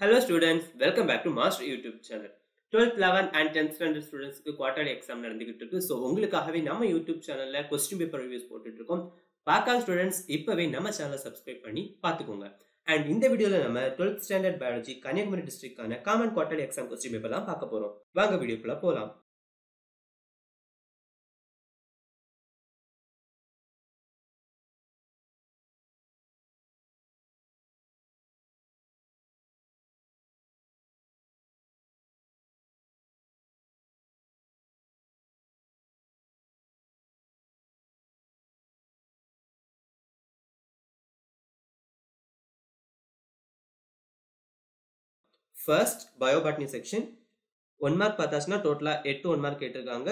Hello students, welcome back to Master YouTube channel. 12th, 11th and 10th standard ஸ்டூடெண்ட்ஸ்க்கு quarterly exam நடந்துகிட்டு இருக்கு. So உங்களுக்காகவே நம்ம YouTube சேனலில் கொஸ்டின் பேப்பர் ரிவ்யூஸ் போட்டுட்டு இருக்கோம். பார்க்காத ஸ்டூடெண்ட்ஸ் இப்போவே நம்ம சேனலை சப்ஸ்கிரைப் பண்ணி பார்த்துக்கோங்க. அண்ட் இந்த வீடியோவில் நம்ம 12th standard biology Kanyakumari டிஸ்ட்ரிக்டான common quarterly exam question paper தான் பார்க்க போகிறோம் வாங்க வீடியோக்குள்ளே போகலாம் first bio botany section one mark பார்த்தாச்சுன்னா டோட்டலாக எட்டு ஒன் மார்க் கேட்டிருக்காங்க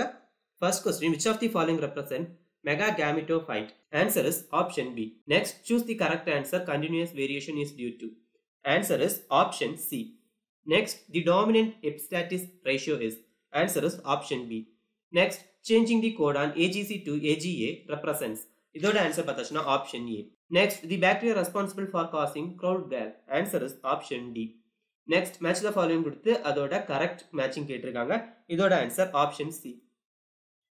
first question which of the following represent mega gametophyte answer is option B next choose the correct answer continuous variation is due to answer is option C next the dominant epistasis ratio is answer is option B next changing the codon AGC to AGA represents இதோட answer பார்த்தாச்சுன்னா option A next the bacteria responsible for causing crown gall answer is option D next match the following கொடுத்து அதோட correct matching கேட்டிருக்காங்க. இதோட answer option C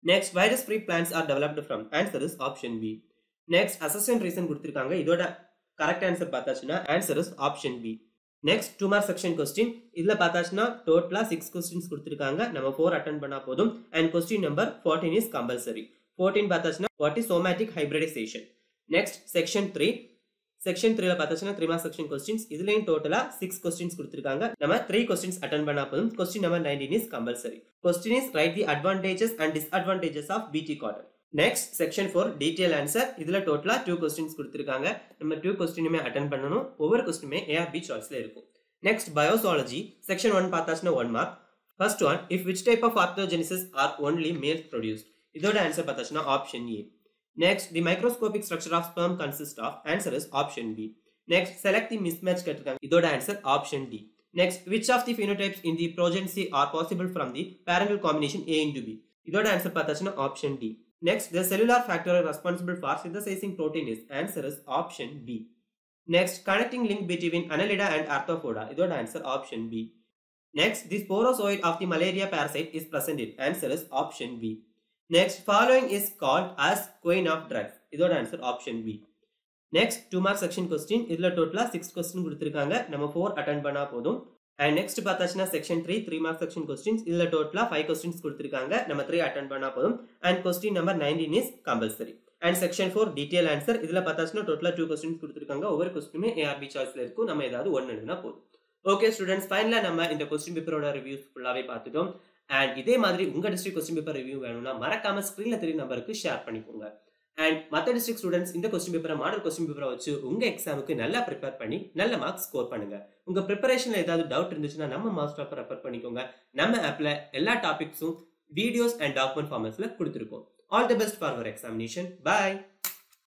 next virus free plants are developed from answer is option B next அசஸ்டன்ட் reason கொடுத்துருக்காங்க. இதோட correct answer பார்த்தாச்சுன்னா answer is option B next two mark section question இதில் பார்த்தாச்சுன்னா டோட்டலாக six questions கொடுத்துருக்காங்க. நம்ம four attend பண்ணால் போதும். And question number fourteen is compulsory fourteen பார்த்தாச்சுன்னா what is somatic hybridisation next section three section த்ரீல பார்த்தீங்கன்னா த்ரீ மார்க் செக்ஷன் கொஸ்டின்ஸ் இதுலயும் டோட்டலா சிக்ஸ் கொஸ்டின்ஸ் கொடுத்துருக்காங்க. நம்ம த்ரீ கொஸ்டின்ஸ் அட்டன் பண்ணா போதும். Question number nineteen is compulsory question is write the advantages and disadvantages of Bt cotton next section four detail answer இதுல டோட்டலா டூ கொஸ்டின்ஸ் கொடுத்துருக்காங்க. நம்ம டூ கொஸ்டினுமே அட்டன் பண்ணணும். ஒவ்வொரு கொஸ்டினுமே ஏஆர்பி சாய்ஸ்ல இருக்கும். Next bio zoology section one பார்த்தாச்சுன்னா one mark first one if which type of parthenogenesis are only male produced இதோட answer பார்த்தாச்சுன்னா option A Next, the microscopic structure of sperm consists of. Answer is option B. Next, select the mismatch கேட்டிருக்காங்க இதோட answer option D. Next, which of the phenotypes in the progeny are possible from the parental combination A into B? இதோட answer பார்த்தாச்சுன்னா option D. Next, the cellular factor responsible for synthesizing protein is. Answer is option B. Next, connecting link between Annelida and Arthropoda. இதோட answer option B. Next, the sporozoid of the malaria parasite is present in. Answer is option B. Next, following is called as queen of drugs. இதோட answer option B next two mark section question இதில் டோட்டலாக six question கொடுத்துருக்காங்க. நம்ம four attend பண்ணால் போதும். And next பார்த்தாச்சுன்னா section three three mark section questions இதில் டோட்டலாக five questions கொடுத்துருக்காங்க. நம்ம த்ரீ அட்டன் பண்ணால் போதும். And question number nineteen is compulsory and section four detail answer இதில் பார்த்தாச்சுன்னா டோட்டலாக டூ கொஸ்டின்ஸ் கொடுத்துருக்காங்க. ஒவ்வொரு கொஸ்டினுமே ஏஆர்பி சாய்ஸில் இருக்கும். நம்ம ஏதாவது ஒன்று எழுதினா போதும். ஓகே ஸ்டூடெண்ட்ஸ் ஃபைனலாக நம்ம இந்த கொஸ்டின் பேப்பரோட ரிவ்யூஸ் ஃபுல்லாகவே பார்த்துட்டோம். அண்ட் இதே மாதிரி உங்க டிஸ்ட்ரிக்ட் கொஸ்டின் பேப்பர் ரிவ்யூ வேணும்னா மறக்காம ஸ்க்ரீனில் தெரியும் நம்பருக்கு ஷேர் பண்ணிக்கோங்க. அண்ட் மற்ற டிஸ்ட்ரிக்ட் ஸ்டூடெண்ட்ஸ் இந்த கொஸ்டின் பேப்பரை மாடல் கொஸ்டின் பேப்பரை வச்சு உங்கள் எக்ஸாமுக்கு நல்லா ப்ரிப்பேர் பண்ணி நல்ல மார்க்ஸ் ஸ்கோர் பண்ணுங்க. உங்க ப்ரிப்பரேஷனில் ஏதாவது டவுட் இருந்துச்சுன்னா நம்ம மாஸ்டர் ஆப்பை ரெஃபர் பண்ணிக்கோங்க. நம்ம ஆப்ல எல்லா டாபிக்ஸும் வீடியோஸ் அண்ட் டாக்குமெண்ட் ஃபார்மட்ஸ்ல கொடுத்துருக்கோம். All the best for our examination bye